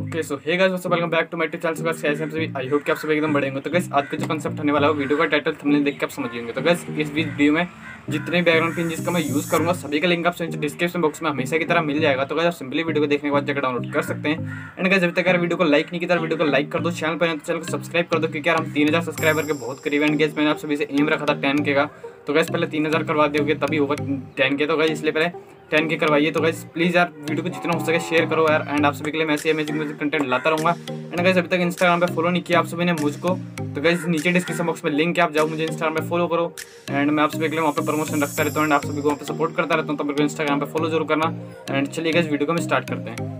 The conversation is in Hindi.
Okay so hey guys welcome back to my channel so guys कैसे हैं सभी आई होप कि आप सभी एकदम बढ़े होंगे। तो गाइस आज का जो कंसेप्ट होने वाला है वीडियो का टाइटल थंबनेल देख के आप समझ जाएँगे। तो गाइस इस वीडियो में जितने बैकग्राउंड पिन जिसका मैं यूज़ करूँगा, सभी का लिंक आपसे डिस्क्रिप्शन बॉक्स में हमेशा की तरह मिल जाएगा। तो गाइस आप सिंपली वीडियो को देखने के बाद जाकर डाउनलोड कर सकते हैं। एंड गाइस अभी तक अगर वीडियो को लाइक नहीं किया तो वीडियो को लाइक कर दो। चैनल पर तो चैनल को सब्सक्राइब कर दो, क्योंकि यार हम तीन हज़ार सब्सक्राइबर के बहुत करीब एंड गाइस मैंने आप सभी से एम रखा था टेन के का। तो गैस पहले तीन हज़ार करवा दोगे, तभी होगा टेन के तो गैस इसलिए पहले टेन के करवाइए। तो गैस प्लीज़ यार, वीडियो को जितना हो सके शेयर करो यार एंड आप सभी के लिए मैं ऐसे अमेजिंग म्यूज़िक कंटेंट लाता रहूँगा। एंड गैस अभी तक इंस्टाग्राम पे फॉलो नहीं किया आप सभी ने मुझको तो गैस नीचे डिस्क्रिप्शन बॉक्स में लिंक है, आप जाओ मुझे इंस्टाग्राम पे फॉलो करो। एंड मैं आप सभी के लिए वहाँ पे प्रमोशन रखता रहता हूँ एंड आप सभी को वहाँ पे सपोर्ट करता रहता हूँ तो मेरे को इंस्टाग्राम पे फॉलो ज़रूर करना। एंड चलिए गैस वीडियो को हम स्टार्ट करते हैं।